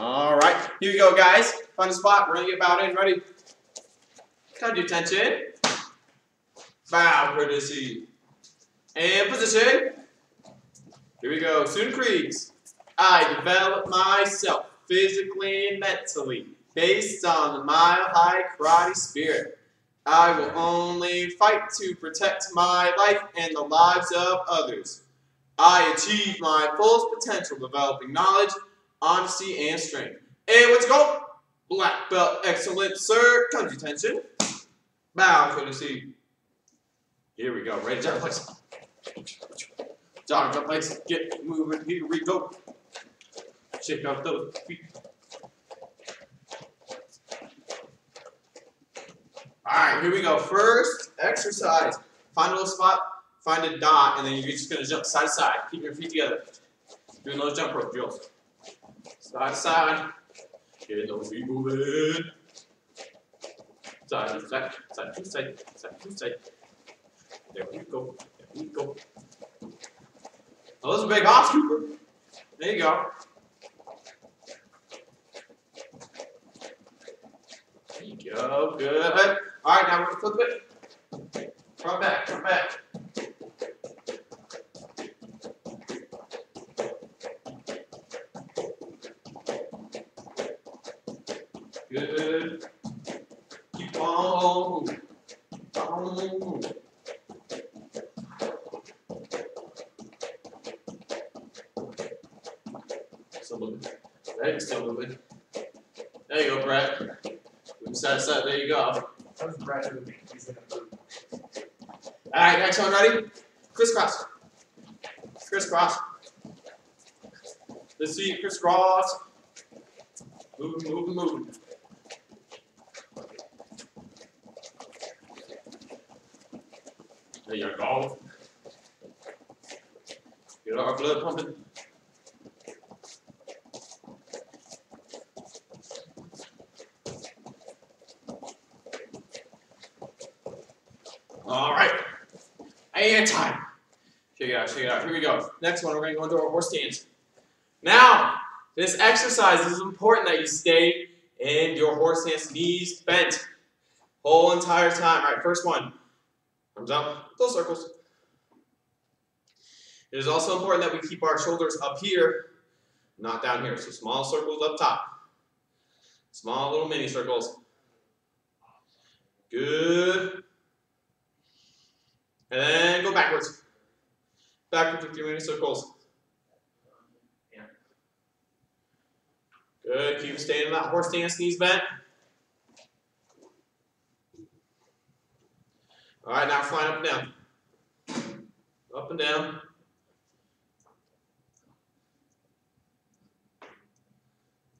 All right, here we go, guys. Find a spot. We're gonna get bowed in. Ready? Come to attention. Bow, courtesy. And position. Here we go. Student Creeks. I develop myself physically and mentally based on the mile high karate spirit. I will only fight to protect my life and the lives of others. I achieve my fullest potential developing knowledge, honesty, and strength. And let's go! Black belt, excellent, sir. Come to attention. Bow, courtesy. Here we go. Ready, jump, place. Jump, place. Get moving. Here we go. Shake out those feet. Alright, here we go. First exercise. Find a little spot, find a dot, and then you're just going to jump side to side. Keep your feet together. Doing those jump rope drills. Side to side. Get those feet moving. Side to side, side to side, side to side. There we go. There we go. Oh, those are big hops, Cooper. There you go. There you go. Good. All right, now we're gonna flip it. Front back, front back. Still moving. Right, still moving. There you go, Brett. Move side side. There you go. That. All right, next one, ready? Crisscross. Crisscross. Let's see, crisscross. Moving, moving, moving. There you go. Get our blood pumping. All right. And time. Check it out, check it out. Here we go. Next one, we're going to go into our horse stance. Now, this exercise is important that you stay in your horse stance, knees bent, whole entire time. All right, first one. Arms up, little circles. It is also important that we keep our shoulders up here, not down here. So small circles up top. Small little mini circles. Good. And then go backwards. Backwards with your mini circles. Yeah. Good. Keep staying in that horse stance, knees bent. All right, now flying up and down. Up and down.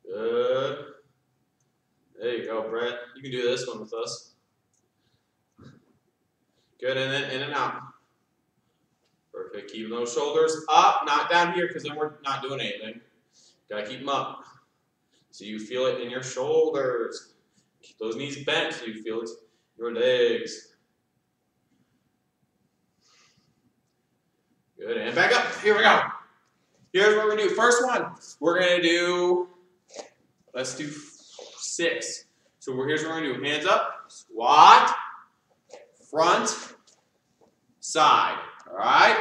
Good. There you go, Brett. You can do this one with us. Good, and then in and out. Perfect. Keeping those shoulders up, not down here, because then we're not doing anything. Gotta keep them up. So you feel it in your shoulders. Keep those knees bent so you feel it your legs. Good, and back up. Here we go. Here's what we're gonna do. First one, we're gonna do, let's do six. So we're, here's what we're gonna do. Hands up, squat, front, side. All right?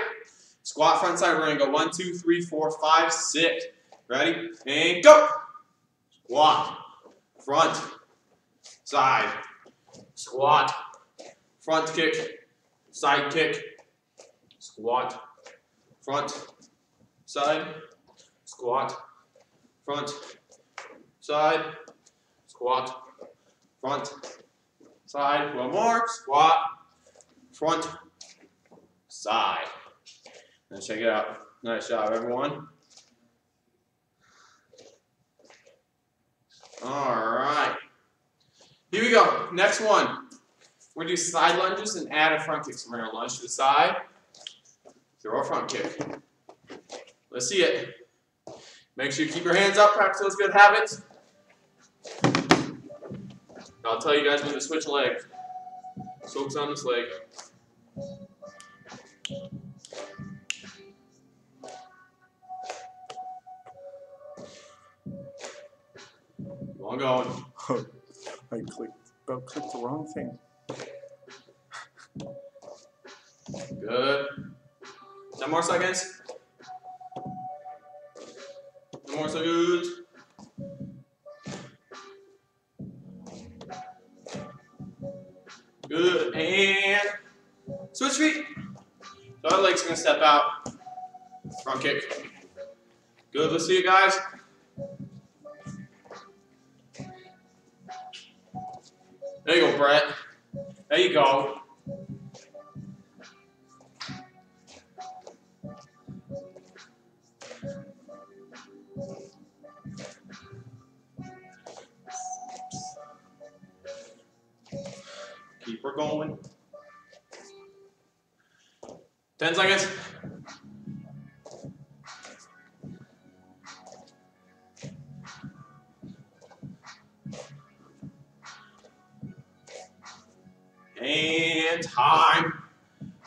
Squat, front, side. We're going to go one, two, three, four, five, six. Ready? And go. Squat, front, side. Squat, front kick, side kick. Squat, front, side. Squat, front, side. Squat, front, side. One more. Squat, front, side. And check it out. Nice job, everyone. All right. Here we go. Next one. We're going to do side lunges and add a front kick. So we're going to lunge to the side, throw a front kick. Let's see it. Make sure you keep your hands up. Practice those good habits. I'll tell you guys when to switch legs. Focus on this leg. I'm going. I clicked, oh, clicked the wrong thing. Good. Ten more seconds. Ten more seconds. Good. And switch feet. So our leg's gonna step out. Front kick. Good. Let's see you guys. There you go, Brett. There you go. Keep her going. 10 seconds. And time.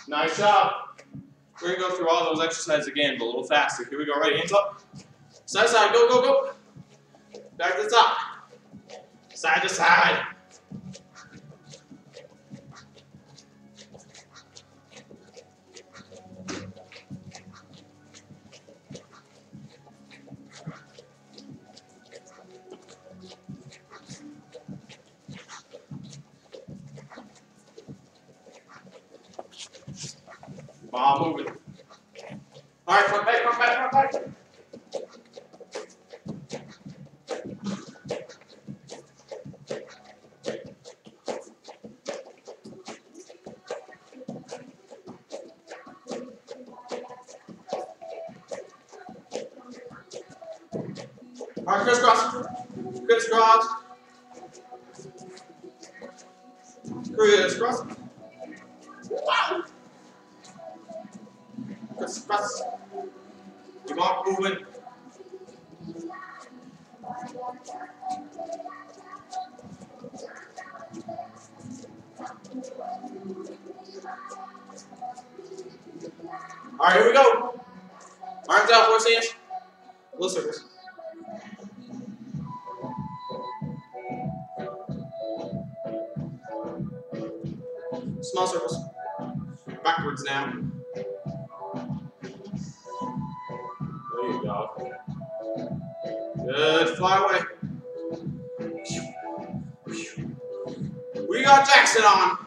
Nice job. We're gonna go through all those exercises again, but a little faster. Here we go. Right, hands up. Side to side. Go, go, go. Back to the top. Side to side. All right, here we go. Arms out, horse hands. Little circles. Small circles. Backwards now. There you go. Good. Fly away. We got Jackson on.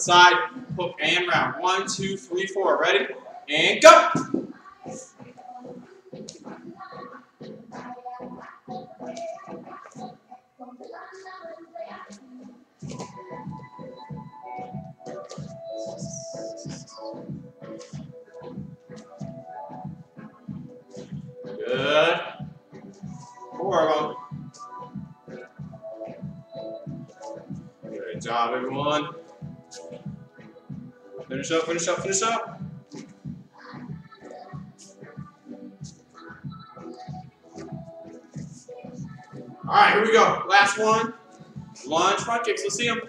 Side, hook, and round. One, two, three, four. Ready? And go. Good. Four of them. Good job, everyone. Finish up, finish up, finish up. All right, here we go. Last one. Lunge front kicks. Let's see them.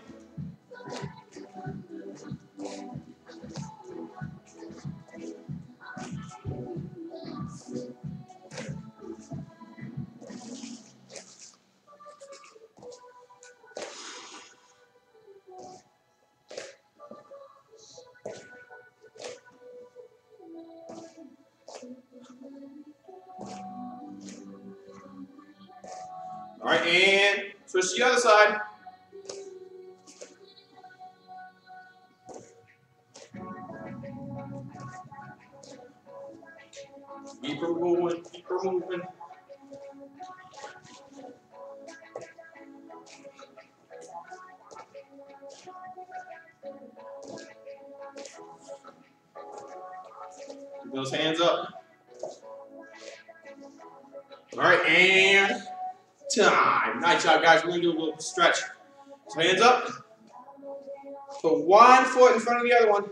In the other one.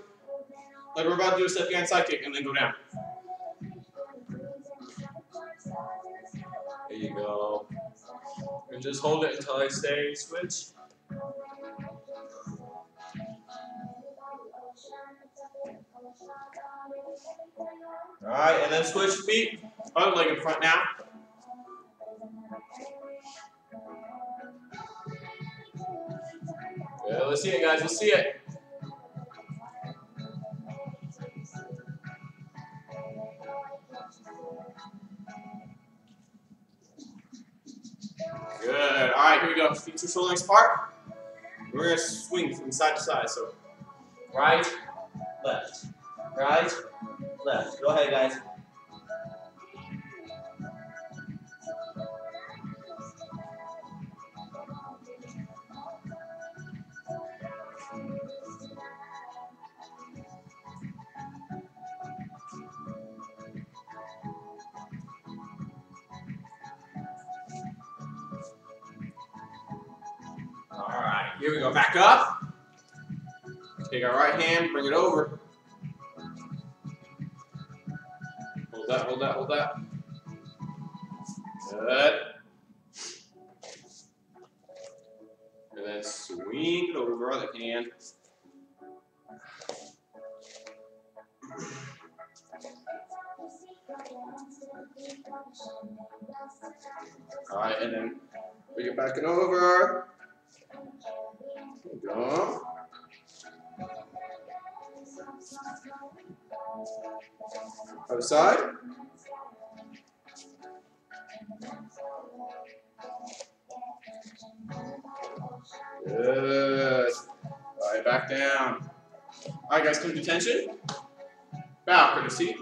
Like we're about to do a step behind side kick and then go down. There you go. And just hold it until I say switch. Alright, and then switch feet. Other leg in front now. Yeah, let's see it, guys. Let's see it. Good. All right, here we go. Feet two shoulder lengths apart. We're gonna swing from side to side. So Right, left. Right, left. Go ahead, guys. We go. Back up. Take our right hand, bring it over. Hold that, hold that, hold that. Good. And then swing it over our other hand. All right, and then bring it back and over. Other side. Good. All right, back down. All right, guys, come to attention. Bow, courtesy.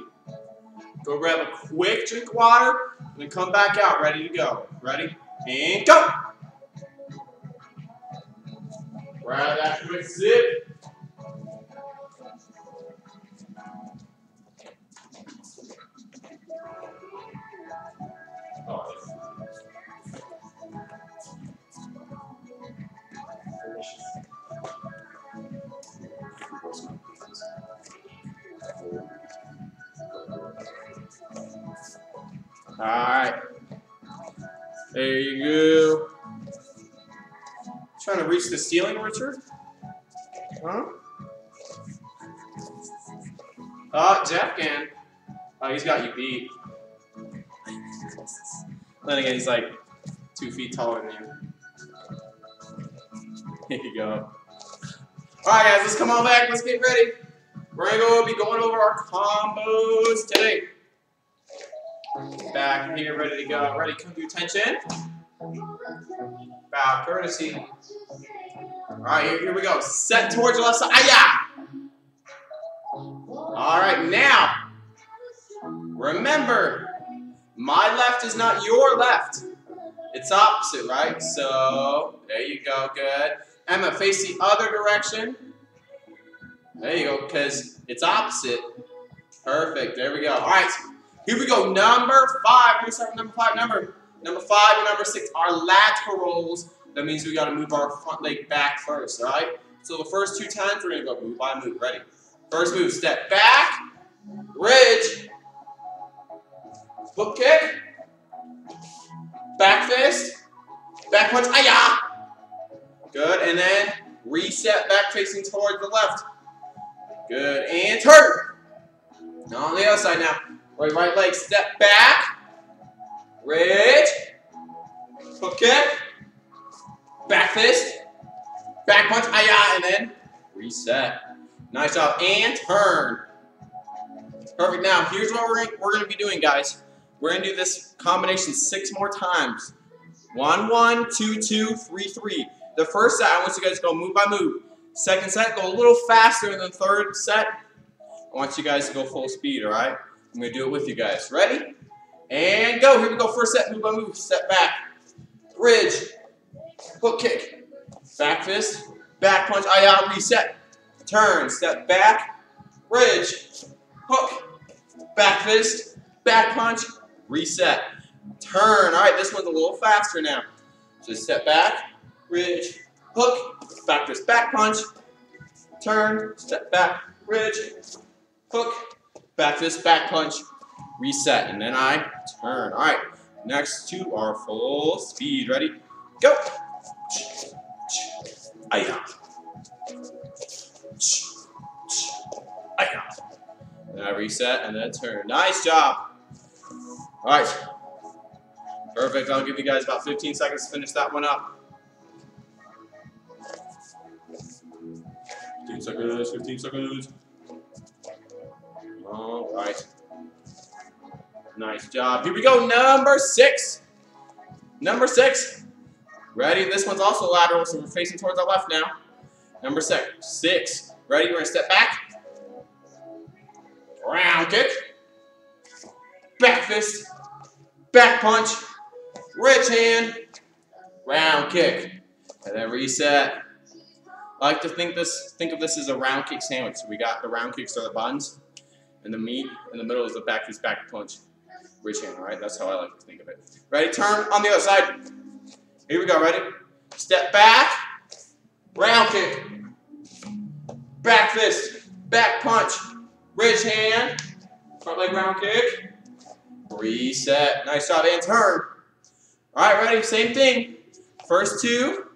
Go grab a quick drink of water, and then come back out, ready to go. Ready? And go! Grab that quick zip. Oh, Alright. There you go. Trying to reach the ceiling, Richard? Huh? Oh, Jeff can. Oh, he's got you beat. Then again, he's like two feet taller than you. Here you go. Alright, guys, let's come on back. Let's get ready. We're going to go be going over our combos today. Back here, ready to go. Ready, come to attention. Bow, courtesy. Alright, here, here we go. Set towards left side. Ah, Alright, now, remember, my left is not your left. It's opposite, right? So, there you go, good. Emma, face the other direction. There you go, because it's opposite. Perfect, there we go. Alright, here we go. Number five. Start with number five. Number number five and number six are laterals. That means we gotta move our front leg back first, all right? So the first two times we're gonna go move by move. Ready? First move, step back, ridge, hook kick, back fist, back punch, ayah. Good, and then reset back facing towards the left. Good, and turn. Now On the other side now. Right, right leg, step back, ridge, hook kick, back fist, back punch, ayah, and then reset. Nice job, and turn. Perfect. Now, here's what we're, we're going to be doing, guys. We're going to do this combination six more times. One, one, two, two, three, three. The first set, I want you guys to go move by move. Second set, go a little faster than the third set. I want you guys to go full speed, all right? I'm going to do it with you guys. Ready? And go. Here we go. First set, move by move. Step back. Ridge. Hook kick. Back fist. Back punch. Ayah. Reset. Turn. Step back. Ridge. Hook. Back fist. Back punch. Reset. Turn. All right, this one's a little faster now. So step back. Ridge. hook, back fist. back punch, turn, step back, ridge, hook, back fist. back punch, reset, and then I turn. All right, next two are full speed. Ready? Go. Aya. Aya. Then I reset and then turn. Nice job. All right. Perfect. I'll give you guys about 15 seconds to finish that one up. 15 seconds, 15 seconds. All right. Nice job. Here we go. Number six. Number six. Ready? This one's also lateral, so we're facing towards our left now. Number six. Six. Ready? We're going to step back. Round kick. Back fist. Back punch. Ridge hand. Round kick. And then reset. I like to think this think of this as a round kick sandwich. So we got the round kicks are the buns, and the meat in the middle is the back fist back punch. Ridge hand, alright? That's how I like to think of it. Ready? Turn on the other side. Here we go, ready? Step back. Round kick. Back fist. Back punch. Ridge hand. Front leg round kick. Reset. Nice job. And turn. Alright, ready? Same thing. First two.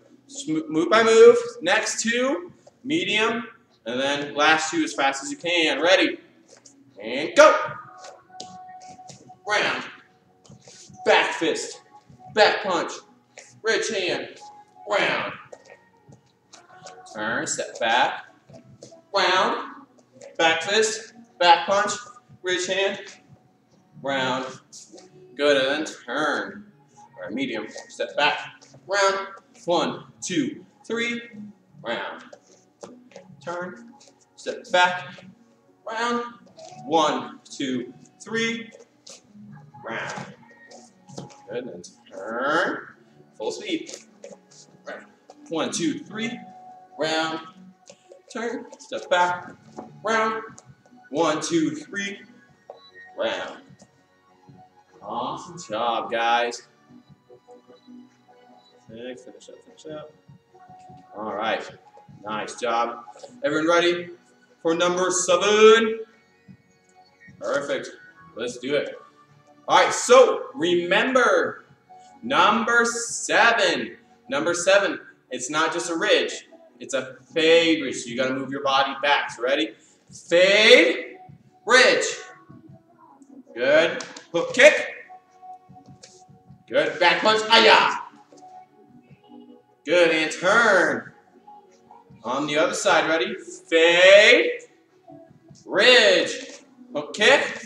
Move by move. Next two. Medium. And then last two as fast as you can. Ready? And go. Round. Back fist. Back punch. Ridge hand. Round. Turn. Step back. Round. Back fist. Back punch. Ridge hand. Round. Good. And then turn. Right, medium. Step back. Round. One, two, three. Round. Turn. Step back. Round. One, two, three. Round. Good. And turn. Full speed. Round. One, two, three. Round. Turn. Step back. Round. One, two, three. Round. Awesome job, guys. Okay, finish up, finish up. All right. Nice job. Everyone ready for number seven? Perfect. Let's do it. All right, so remember, number seven. Number seven, it's not just a ridge. It's a fade ridge, so you gotta move your body back. So ready? Fade, ridge. Good. Hook kick. Good. Back punch. Aya. Good. And turn. On the other side. Ready? Fade. Ridge. Hook kick.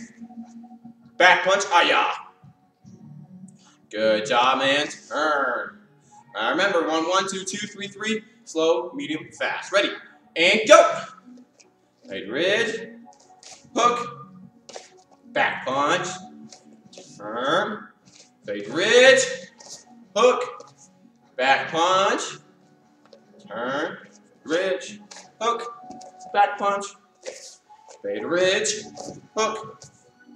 Back punch. Ah, Aya. Good job, man. Turn. Remember, one, one, two, two, three, three. Slow, medium, fast. Ready? And go. Fade ridge. Hook. Back punch. Turn. Fade ridge. Hook. Back punch. Turn. Ridge. Hook. Back punch. Fade ridge. Hook.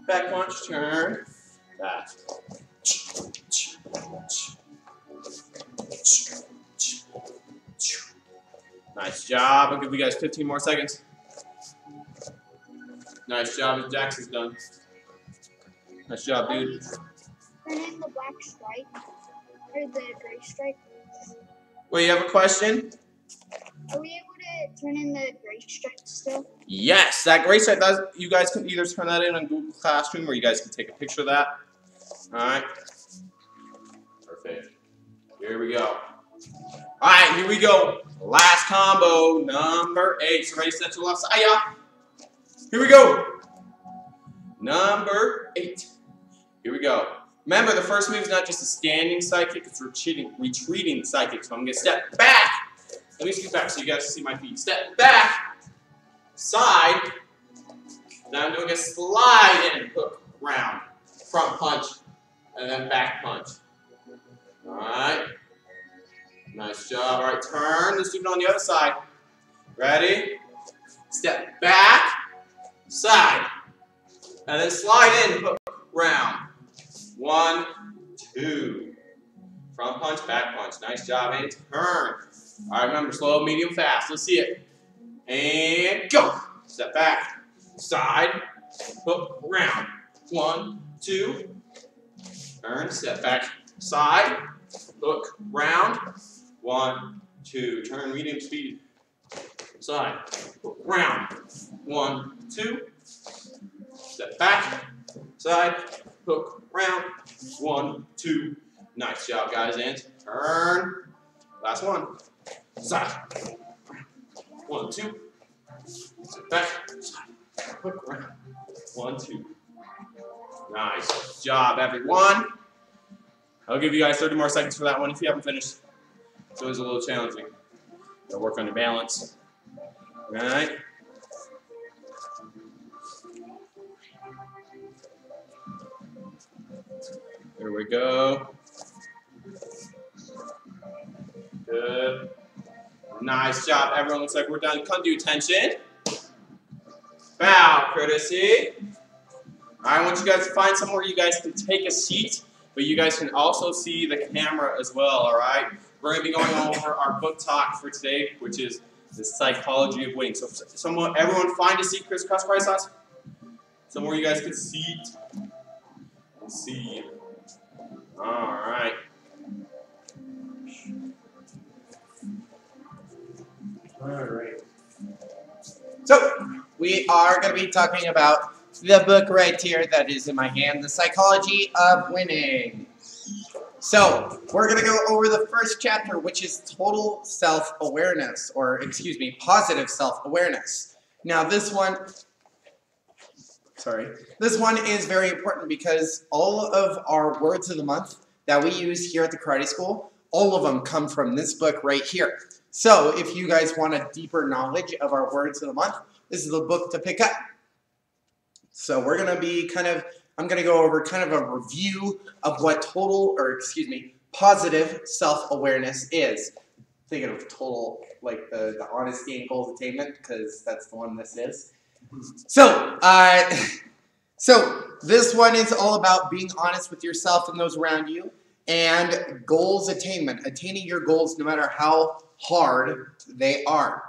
Back punch. Turn. Back. Nice job. I'll give you guys 15 more seconds. Nice job. Jax Jackson's done. Nice job, dude. Turn in the black stripe or the gray stripe. Wait, you have a question? Are we able turn in the gray stripe still? Yes, that great site does. You guys can either turn that in on Google Classroom or you guys can take a picture of that. All right. Perfect. Here we go. All right, here we go. Last combo, number eight. So ready, set to left side. Yeah. Here we go. Number eight. Here we go. Remember, the first move is not just a standing kick, it's retreating, retreating kick. So I'm going to step back. Let me scoot back so you guys can see my feet. Step back, side. Now I'm doing a slide in, hook, round, front punch, and then back punch. All right. Nice job. All right, turn. Let's do it on the other side. Ready? Step back, side, and then slide in, hook, round. One, two. Front punch, back punch. Nice job. And turn. All right, remember, slow, medium, fast. Let's see it. And go. Step back, side, hook, round. One, two. Turn, step back, side, hook, round. One, two. Turn, medium speed. Side, hook, round. One, two. Step back, side, hook, round. One, two. Nice job, guys. And turn. Last one. Side. One, two. Back. Hook round. One, two. Nice job, everyone. I'll give you guys 30 more seconds for that one if you haven't finished. It's always a little challenging. Gotta work on your balance. Alright? There we go. Good. Nice job, everyone. Looks like we're done. Come to attention. Bow, courtesy. I want you guys to find somewhere you guys can take a seat, but you guys can also see the camera as well, all right? We're going to be going over our book talk for today, which is the psychology of winning. So, someone, everyone, find a seat, Chris Cross Price Sauce. Somewhere you guys can seat see. All right. We are going to be talking about the book right here that is in my hand, The Psychology of Winning. So, we're going to go over the first chapter, which is total self awareness, or excuse me, positive self awareness. Now, this one, sorry, this one is very important because all of our words of the month that we use here at the karate school, all of them come from this book right here. So, if you guys want a deeper knowledge of our words of the month, this is the book to pick up. So, we're going to be kind of, I'm going to go over kind of a review of what total, or excuse me, positive self awareness is. Thinking of total, like the, the honesty and goals attainment, because that's the one this is. So, uh, so this one is all about being honest with yourself and those around you, and goals attainment, attaining your goals no matter how hard they are.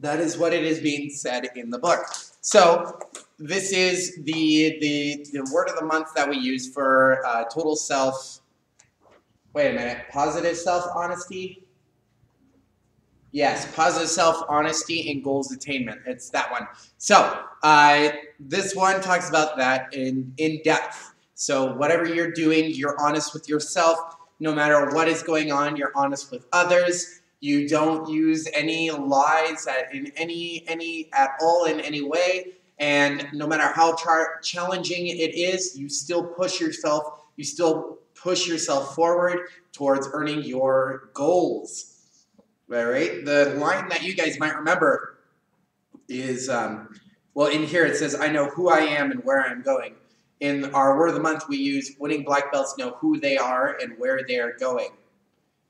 That is what it is being said in the book. So this is the the, the word of the month that we use for uh, total self. Wait a minute, positive self honesty. Yes, positive self honesty and goals attainment. It's that one. So uh, this one talks about that in in depth. So whatever you're doing, you're honest with yourself. No matter what is going on, you're honest with others. You don't use any lies at, in any any at all in any way. And no matter how char- challenging it is, you still push yourself. You still push yourself forward towards earning your goals. All right. The line that you guys might remember is, um, well, in here it says, "I know who I am and where I'm going." In our word of the month, we use winning black belts know who they are and where they are going.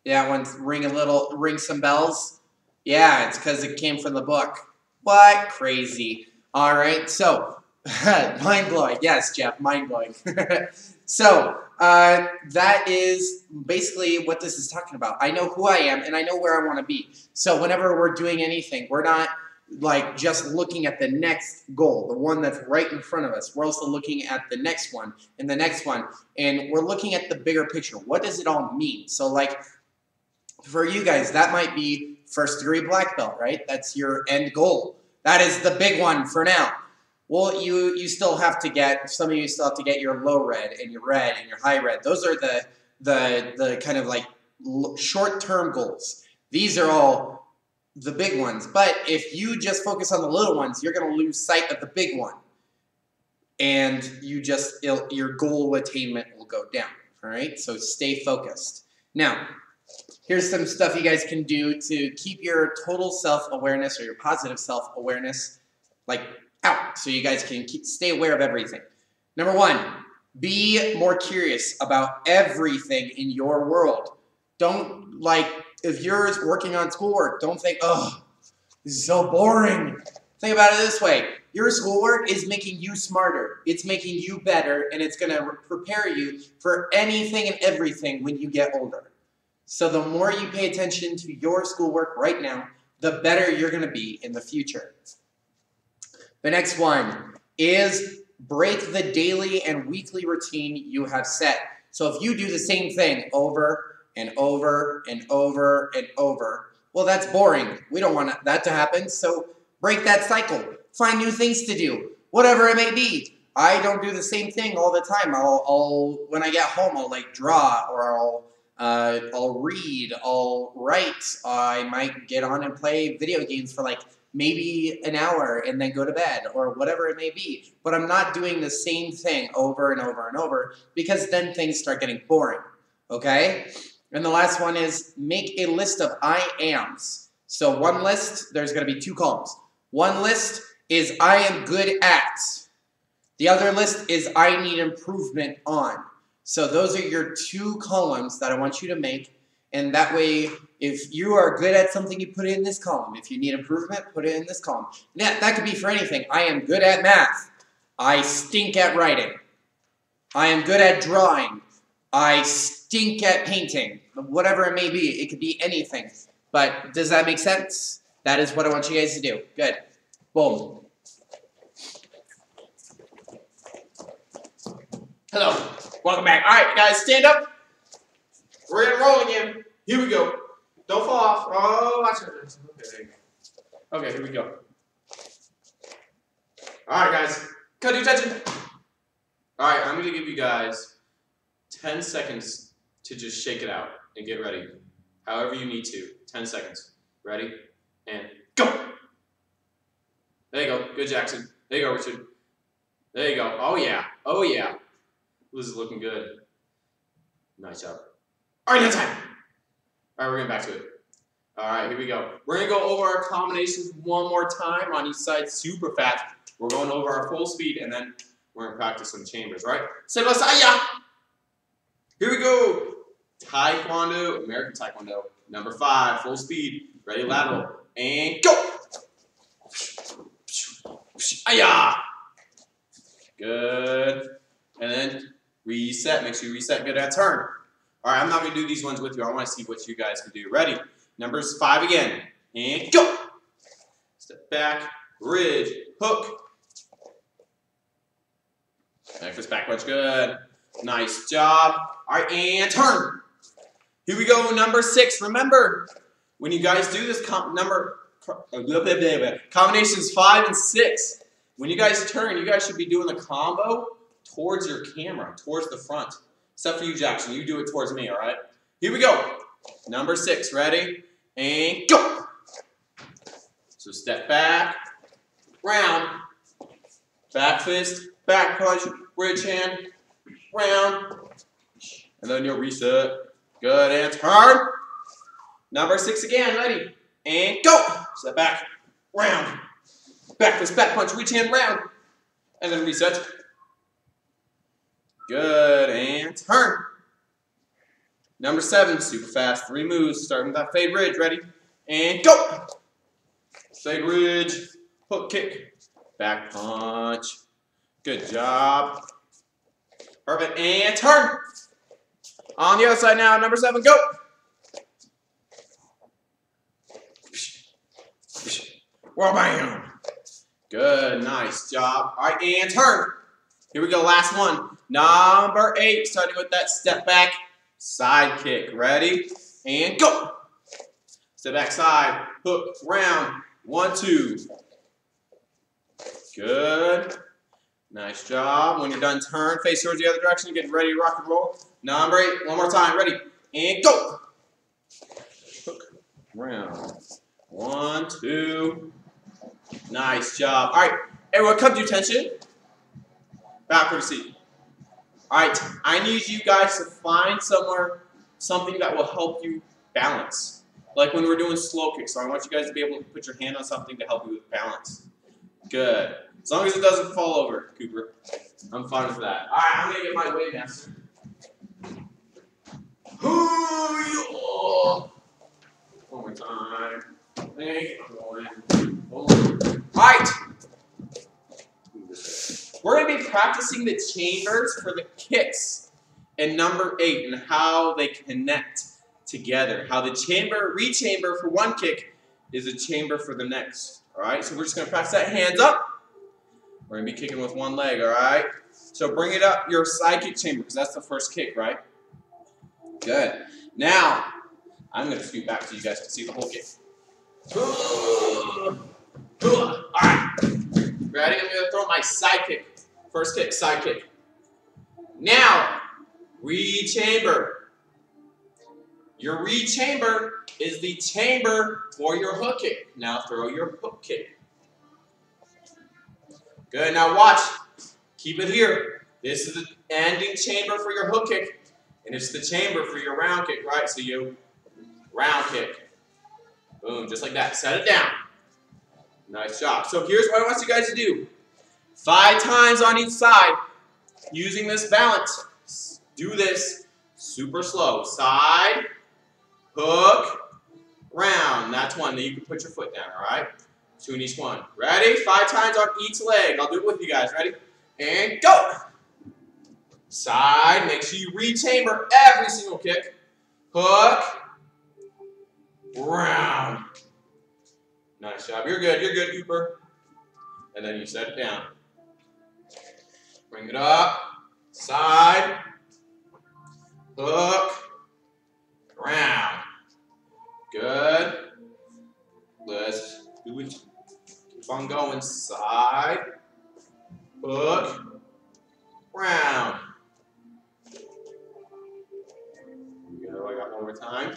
Yeah, one ring a little, ring some bells. Yeah, it's because it came from the book. What crazy? All right, so mind blowing. Yes, Jeff, mind blowing. so uh, that is basically what this is talking about. I know who I am and I know where I want to be. So whenever we're doing anything, we're not like just looking at the next goal, the one that's right in front of us. We're also looking at the next one and the next one, and we're looking at the bigger picture. What does it all mean? So, like for you guys, that might be first degree black belt, right? That's your end goal. That is the big one for now. Well, you you still have to get some of you still have to get your low red and your red and your high red. Those are the the the kind of like short term goals. These are all the big ones. But if you just focus on the little ones, you're going to lose sight of the big one, and you just your goal attainment will go down. All right, so stay focused. Now, here's some stuff you guys can do to keep your total self awareness or your positive self awareness like out so you guys can keep, stay aware of everything. Number one, be more curious about everything in your world. Don't like if you're working on schoolwork, don't think, oh, this is so boring. Think about it this way your schoolwork is making you smarter, it's making you better, and it's going to prepare you for anything and everything when you get older. So the more you pay attention to your schoolwork right now, the better you're going to be in the future. The next one is break the daily and weekly routine you have set. So if you do the same thing over and over and over and over, well, that's boring. We don't want that to happen. So break that cycle. Find new things to do, whatever it may be. I don't do the same thing all the time. I'll, I'll when I get home, I'll like draw or I'll uh, I'll read, I'll write. I might get on and play video games for like maybe an hour and then go to bed or whatever it may be. But I'm not doing the same thing over and over and over because then things start getting boring. Okay? And the last one is make a list of I ams. So one list, there's going to be two columns. One list is I am good at. The other list is I need improvement on. So those are your two columns that I want you to make. And that way, if you are good at something, you put it in this column. If you need improvement, put it in this column. That, that could be for anything. I am good at math. I stink at writing. I am good at drawing. I stink at painting. Whatever it may be, it could be anything. But does that make sense? That is what I want you guys to do. Good. Boom. Hello. Welcome back. All right, guys, stand up. We're gonna roll again. Here we go. Don't fall off. Oh, watch it. Okay, okay, here we go. All right, guys, cut your attention. All right, I'm gonna give you guys 10 seconds to just shake it out and get ready. However you need to. 10 seconds. Ready? And go. There you go. Good, Jackson. There you go, Richard. There you go. Oh yeah. Oh yeah. This is looking good. Nice job. All right, now time. All right, we're getting back to it. All right, here we go. We're gonna go over our combinations one more time on each side, super fast. We're going over our full speed, and then we're gonna practice some chambers, right? Sebasaya. Here we go. Taekwondo, American Taekwondo, number five, full speed, ready, lateral, and go. Aya. Good. And then reset. Make sure you reset. Good at turn. All right, I'm not going to do these ones with you. I want to see what you guys can do. Ready? Numbers five again. And go. Step back, ridge, hook. Back this backwards. Good. Nice job. All right, and turn. Here we go. Number six. Remember, when you guys do this number combinations five and six, when you guys turn, you guys should be doing the combo towards your camera, towards the front. Except for you, Jackson. You do it towards me, all right? Here we go. Number six. Ready? And go. So step back, round, back fist, back punch, ridge hand, round, and then you'll reset. Good, and turn. Number six again, ready, and go. Step back, round, back fist, back punch, ridge hand, round, and then reset. Good, and turn. Number seven, super fast, three moves, starting with that fade ridge, ready, and go. Fade ridge, hook kick, back punch. Good job. Perfect, and turn. On the other side now, number seven, go. Well, bam. Good, nice job. All right, and turn. Here we go, last one. Number eight, starting with that step back side kick. Ready? And go. Step back side, hook, round. One, two. Good. Nice job. When you're done, turn, face towards the other direction, getting ready to rock and roll. Number eight, one more time. Ready? And go. Hook, round. One, two. Nice job. All right, everyone come to your attention. Backward seat. All right, I need you guys to find somewhere, something that will help you balance. Like when we're doing slow kicks, so I want you guys to be able to put your hand on something to help you with balance. Good. As long as it doesn't fall over, Cooper. I'm fine with that. All right, I'm gonna get my Wavemaster. Hoo-yah. One more time. Hey, I'm. All right. We're going to be practicing the chambers for the kicks in number eight and how they connect together. How the chamber, rechamber for one kick is a chamber for the next. All right, so we're just gonna practice that hands up. We're gonna be kicking with one leg, all right? So bring it up your side kick chamber because that's the first kick, right? Good. Now, I'm gonna scoot back so you guys can see the whole kick. All right, ready? I'm gonna throw my side kick. First kick, side kick. Now, re-chamber. Your re-chamber is the chamber for your hook kick. Now throw your hook kick. Good, now watch. Keep it here. This is the ending chamber for your hook kick. And it's the chamber for your round kick, right? So you round kick. Boom, just like that. Set it down. Nice job. So here's what I want you guys to do. Five times on each side using this balance. Do this super slow. Side, hook, round. That's one. Then you can put your foot down, all right? Two in each one. Ready? Five times on each leg. I'll do it with you guys. Ready? And go. Side. Make sure you rechamber every single kick. Hook. Round. Nice job. You're good. You're good, Cooper. And then you set it down. Bring it up. Side. Hook. Round. Good. Let's do it. Keep on going. Side. Hook. Round. Go. I got one more time.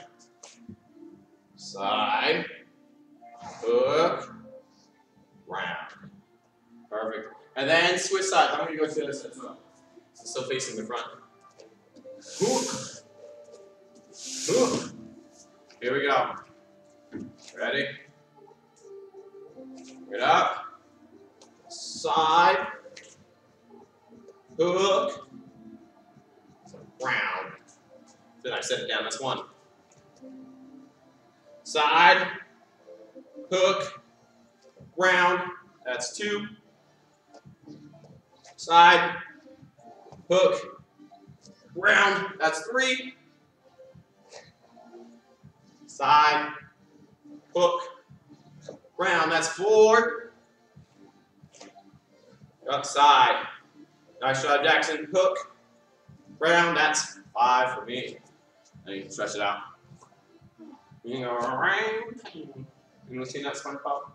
Side. Hook. Round. Perfect. And then switch sides. How many to go to the other side well. Still facing the front. Hook. Hook. Here we go. Ready? Get up. Side. Hook. Round. Then I set it down. That's one. Side. Hook. Round. That's two. Side. Hook. Round. That's three. Side. Hook. Round. That's four. Outside. Nice job, Jackson. Hook. Round. That's five for me. And you can stretch it out. You go around. You want to see that SpongeBob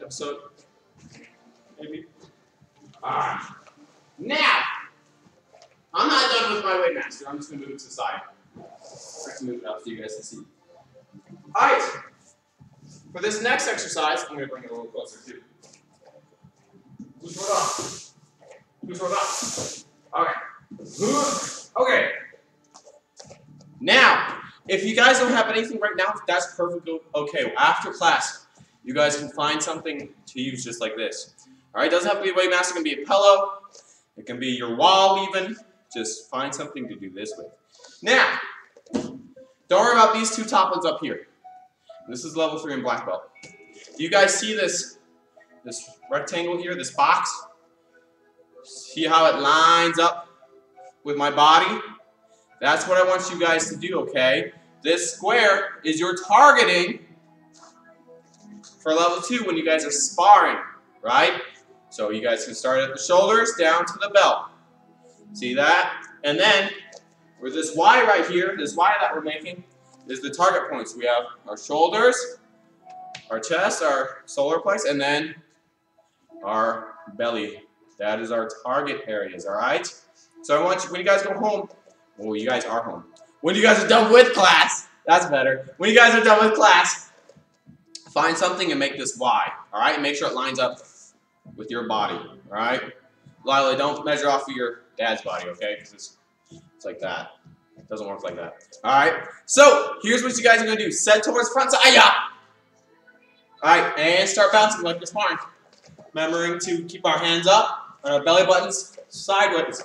episode? Maybe. Alright. Now, I'm not done with my Wavemaster. I'm just gonna move it to the side. Let's move it up so you guys can see. Alright. For this next exercise, I'm gonna bring it a little closer too. Who's rolled up? Who's rolled up? Okay. Okay. Now, if you guys don't have anything right now, that's perfectly okay. After class, you guys can find something to use just like this. All right, doesn't have to be a Wavemaster. It can be a pillow. It can be your wall even. Just find something to do this with. Now, don't worry about these two top ones up here. This is level three in black belt. Do you guys see this, this rectangle here, this box? See how it lines up with my body? That's what I want you guys to do, okay? This square is your targeting for level two when you guys are sparring, right? So you guys can start at the shoulders down to the belt. See that? And then, with this Y right here, this Y that we're making, is the target points. We have our shoulders, our chest, our solar plex, and then our belly. That is our target areas, all right? So I want you, when you guys go home, well, you guys are home. When you guys are done with class, that's better. When you guys are done with class, find something and make this Y, all right? Make sure it lines up with your body, all right? Lila, don't measure off of your dad's body, okay? Because it's, it's like that. It doesn't work like that. All right? So, here's what you guys are going to do. Set towards front side. All right, and start bouncing like this barn. Remembering to keep our hands up and our belly buttons sideways.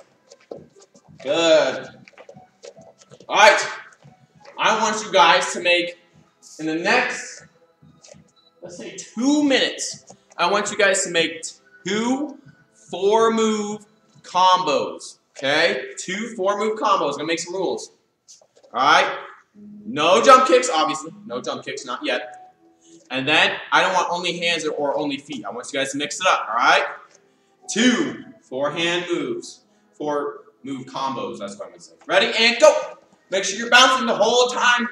Good. All right. I want you guys to make, in the next, let's say two minutes, I want you guys to make two four move combos. Okay? Two four move combos. Gonna make some rules. Alright? No jump kicks, obviously. No jump kicks, not yet. And then I don't want only hands or, only feet. I want you guys to mix it up, all right? Two forehand moves. Four move combos, that's what I'm to say. Ready, and go! Make sure you're bouncing the whole time.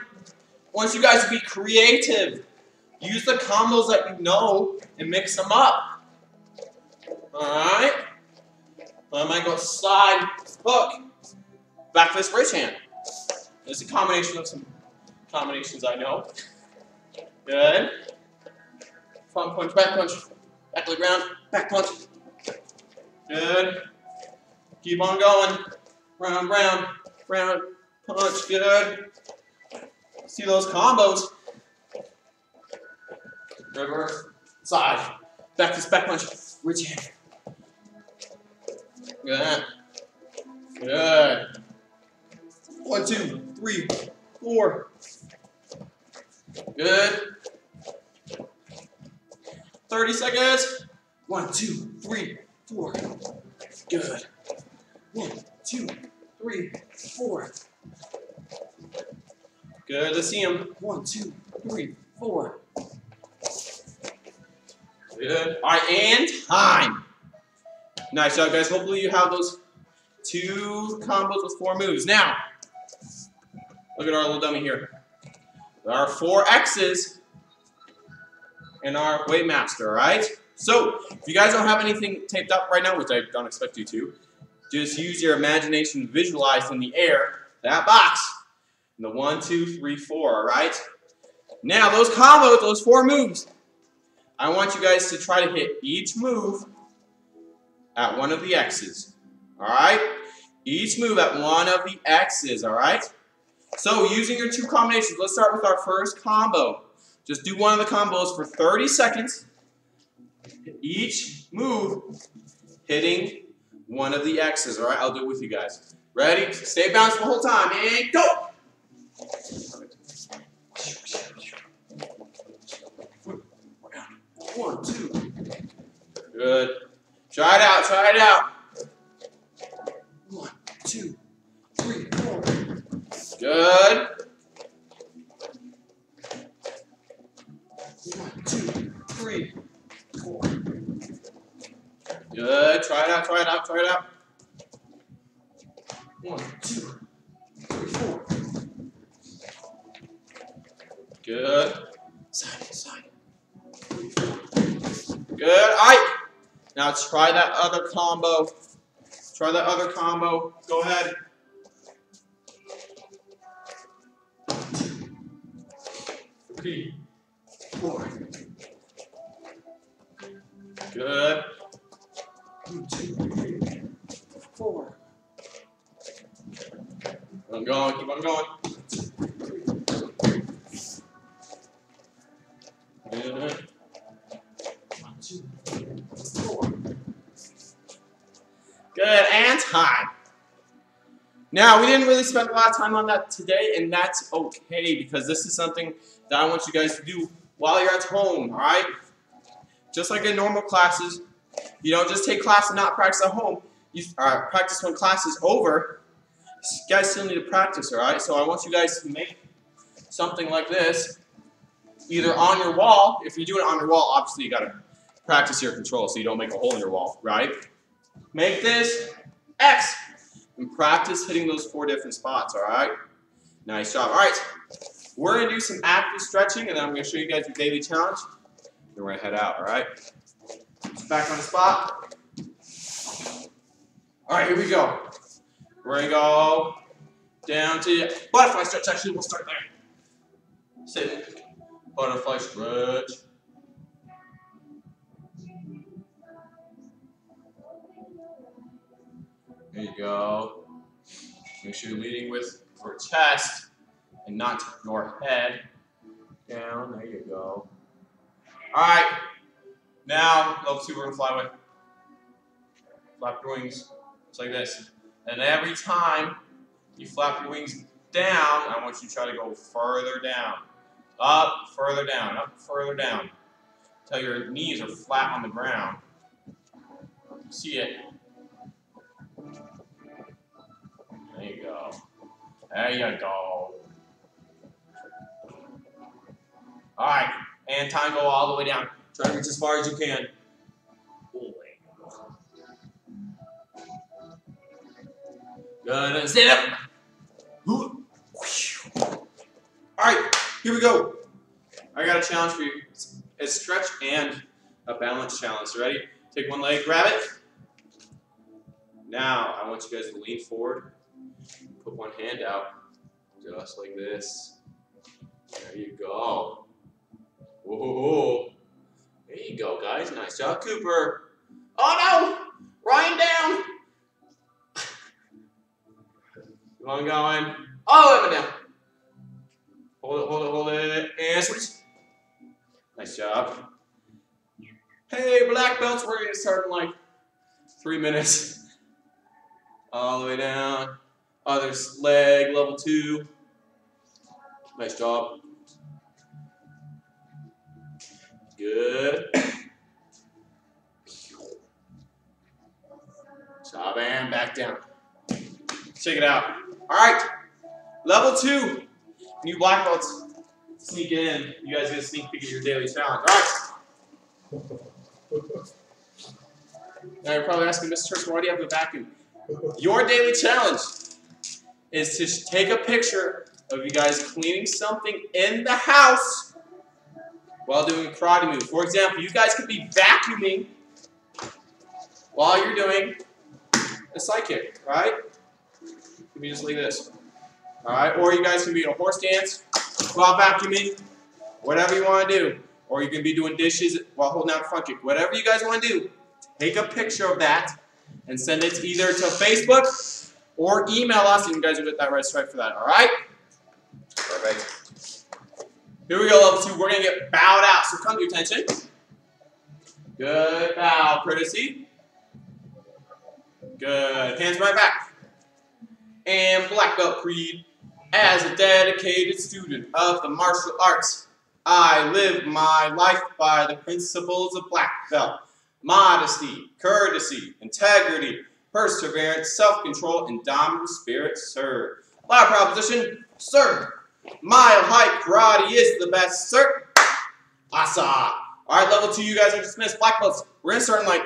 Want you guys to be creative. Use the combos that you know and mix them up. Alright? I might go side hook, back fist, ridge hand. There's a combination of some combinations I know. Good. Front punch, back punch, back to the ground, back punch. Good. Keep on going. Round, round, round, punch. Good. See those combos. Reverse, side, back fist, back punch, ridge hand. Good. Good. One, two, three, four. Good. 30 seconds. One, two, three, four. Good. One, two, three, four. Good. Let's see him. One, two, three, four. Good. All right, and time. Nice job, guys. Hopefully you have those two combos with four moves. Now, look at our little dummy here. There are four X's in our Wavemaster, all right? So, if you guys don't have anything taped up right now, which I don't expect you to, just use your imagination visualize in the air that box. And the one, two, three, four, all right? Now, those combos, those four moves, I want you guys to try to hit each move at one of the X's. Alright? Each move at one of the X's, alright? So using your two combinations, let's start with our first combo. Just do one of the combos for 30 seconds. Each move hitting one of the X's, alright? I'll do it with you guys. Ready? Stay balanced the whole time, and go! One, two. Good. Try it out, try it out. One, two, three, four. Good. One, two, three, four. Good. Try it out, try it out, try it out. One, two, three, four. Good. Side, side. Three. Good. All right. Now try that other combo. Try that other combo. Go ahead. Three, four. Good. One, two, three, four. Keep on going, keep on going. Good. Good, and time. Now, we didn't really spend a lot of time on that today, and that's okay because this is something that I want you guys to do while you're at home, all right? Just like in normal classes, you don't just take class and not practice at home. You uh, practice when class is over. You guys still need to practice, all right? So I want you guys to make something like this, either on your wall. If you're doing it on your wall, obviously you got to practice your control so you don't make a hole in your wall, right? Make this X and practice hitting those four different spots, all right? Nice job. All right, we're going to do some active stretching, and then I'm going to show you guys your daily challenge. Then we're going to head out, all right? Back on the spot. All right, here we go. We're going to go down to butterfly stretch. Actually, we'll start there. Sit. Butterfly stretch. There you go. Make sure you're leading with your chest and not your head. Down, there you go. Alright. Now, level two, we're gonna fly with. Flap your wings. Just like this. And every time you flap your wings down, I want you to try to go further down. Up, further down, up, further down. Until your knees are flat on the ground. See it. There you go. There you go. All right, and time go all the way down. Try to reach as far as you can. Good. Sit up. All right, here we go. I got a challenge for you. It's a stretch and a balance challenge. Ready? Take one leg, grab it. Now, I want you guys to lean forward Put one hand out, just like this. There you go. Whoa. There you go, guys. Nice job, Cooper. Oh no! Ryan down! Keep on going. Oh, Emma down. Hold it, hold it, hold it. And switch. Nice job. Hey, black belts, we're gonna start in like three minutes. All the way down. Other leg, level two. Nice job. Good. Job and back down. Check it out. All right, level two. New black belts. Sneak in. You guys get a sneak peek at your daily challenge. All right. Now you're probably asking, Mr. Church, why do you have the vacuum? Your daily challenge is to take a picture of you guys cleaning something in the house while doing a karate move. For example, you guys could be vacuuming while you're doing a side kick, right? Could be just like this. Alright, or you guys can be in a horse stance while vacuuming, whatever you want to do. Or you can be doing dishes while holding out a front kick. Whatever you guys want to do, take a picture of that and send it either to Facebook or email us, and you guys will get that red stripe for that. Alright? Perfect. Here we go, level two. We're going to get bowed out. So come to your attention. Good bow, courtesy. Good. Hands right back. And black belt creed. As a dedicated student of the martial arts, I live my life by the principles of black belt. Modesty, courtesy, integrity, perseverance, self-control, and dominant spirit, sir. Loud proposition, sir. Mile High karate is the best, sir. Asa. All right, level two, you guys are dismissed. Black belts. We're gonna start in like